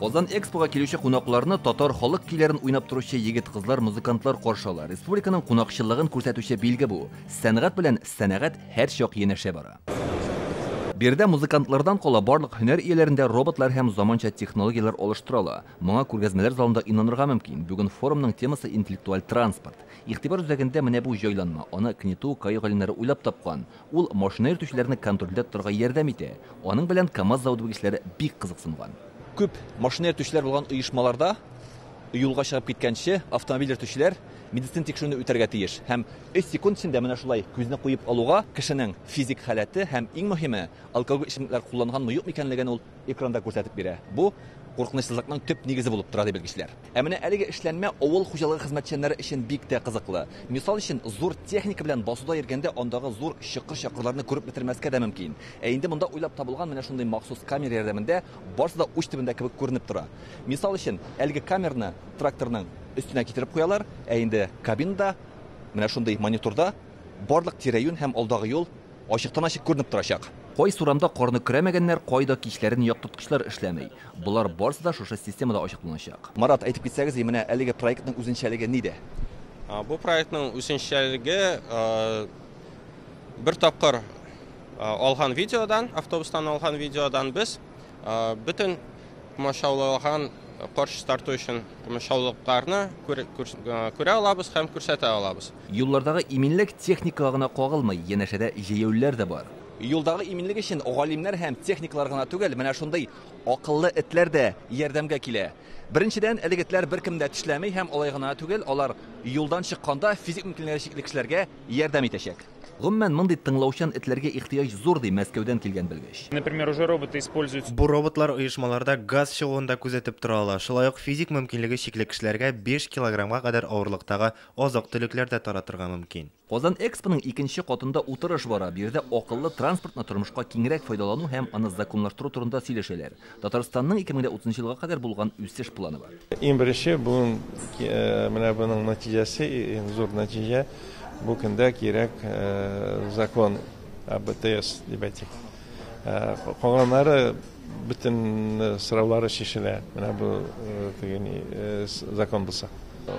Озан экспоға келуші қонақларны татар халық күйләрен уйнап торучы егет кызлар, музыкантлар каршы ала. Республиканың кунакчылыгын күрсәтүче билге бу. Сәнгать белән сәнәгать һәр чак янәшә бара. Бердә музыкантлардан кала барлык һөнәр ияләрендә роботлар һәм заманча технологиялар алыштырыла. Моңа күргәзмәләр залында инанырга мөмкин. Бүген форумның темасы интеллектуаль транспорт. Игътибар үзәгендә менә бу җайланма. Аны Кнету кай галимнәре уйлап тапкан. Ул машина йөртүчеләрне контрольләп торырга ярдәм итә. Аның белән КАМАЗ заводы бик кызыксынган. Күп машина йөртүчеләр булган оешмаларда юлга чыгып киткәнче автомобиль йөртүчеләр медицин тикшерүне үтәргә тиеш. Һәм 3 секунд эчендә менә шулай күзне куеп алуга кешенең физик халәте һәм иң мөһиме алкоголь эчемлекләр кулланганмы юк икәнлеген ул экранда күрсәтеп бирә. Бу куркынычсызлыкның төп нигезе булып тора ди белгечләр. Ә менә әлеге эшләнмә авыл хуҗалыгы хезмәтчәннәре өчен бик тә кызыклы. Мисал өчен зур техника белән басуда йөргәндә андагы зур чыкыр-чакырларны күреп бетермәскә дә мөмкин. Ә инде монда уйлап табылган менә шундый махсус камера ярдәмендә барысы да уч төбендә кебек күренеп тора. Мисал өчен әлеге камераны тракторның өстенә китереп куялар, ә инде кабинада менә шундый мониторда барлык тирә-юнь һәм алдагы юл ачыктан-ачык күренеп торачак. Кай сурамда карны күрәмәгәннәр, кайда кичләрен яктырткычлар эшләмәй. Булар барысы да шушы системада ачыкланачак. Марат, әйтеп китсәгез, менә әлеге проектның үзенчәлеге нидә? А, Бу проектның үзенчәлеге а, бер тапкыр а, алган видеодан, автобустан алган видеодан без бөтен комачаулаган каршы тарту өчен күрә а, күрә алабыз һәм күрсәтә алабыз. Юллардагы иминлек техникага гына кагылмый, янәшәдә җәяүләр дә бар. Юлдагы иминлек өчен галимнәр һәм техниклар гына түгел, менә шундый акыллы этләр дә ярдәмгә. Беренчедән, әлеге этләр беркем дә тешләмәй һәм алай гына түгел, алар юлдан чыкканда физик мөмкинлекләре чикле кешеләргә ярдәм итәчәк. Гомумән, мондый тыңлаучан этләргә ихтыяҗ зур ди Мәскәүдән килгән белгеч. Например, уже роботы используются Бу роботлар оешмаларда газ чыгуында күзәтеп тора ала. Шулай ук физик мөмкинлеге чикле кешеләргә 5 килограммга кадәр авырлыктагы азык-төлекләр дә таратырга мөмкин. Казан Экспоның икенче катында утырыш бара. Бу yerдә акыллы транспортны тормышка киңрәк файдалану һәм аны законлаштыру турында сөйләшәләр. Татарстанның 2030 елга кадәр булган үсеш бар. Иң беренче бүген э, менә буның нәтиҗәсе иң зур нәтиҗә бу көндә кирәк э, закон АБТС дип әйтик. Э, Калганнары бөтен сораулары шешелә. Менә бу э, теге ни, э, с- закон булса.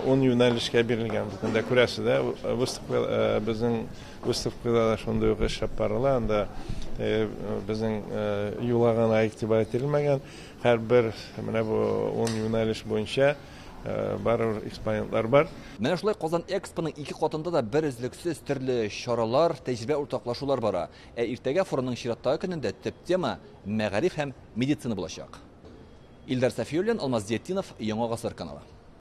10 юнәлешкә бирелгән бу көндә күрәсе дә выставка безнең выставкада шундый ук эшләп барыла. Анда безнең юлга гына игътибар ителмәгән. Һәрбер менә бу 10 юнәлеш буенча барыр экспонентлар бар. Менә шулай Казан Экспоның ике катында да бер өзлексез төрле чаралар, тәҗрибә уртаклашулар бара. Ә иртәгә форумның чираттагы көнендә төп тема мәгариф һәм медицина булачак. Илдар Сафиуллин, Алмаз Диятинов, Яңа гасыр каналы.